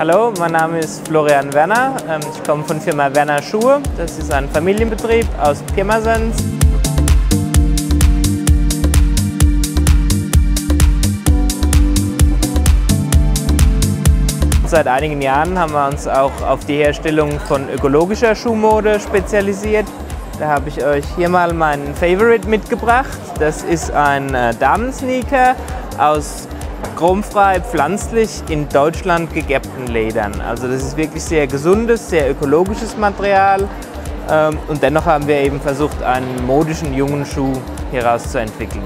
Hallo, mein Name ist Florian Werner. Ähm, ich komme von Firma Werner Schuhe. Das ist ein Familienbetrieb aus Pirmasens. Seit einigen Jahren haben wir uns auch auf die Herstellung von ökologischer Schuhmode spezialisiert. Da habe ich euch hier mal meinen Favorite mitgebracht. Das ist ein äh, Damensneaker aus chromfrei pflanzlich in Deutschland gegerbten Ledern. Also das ist wirklich sehr gesundes, sehr ökologisches Material ähm, und dennoch haben wir eben versucht, einen modischen jungen Schuh herauszuentwickeln.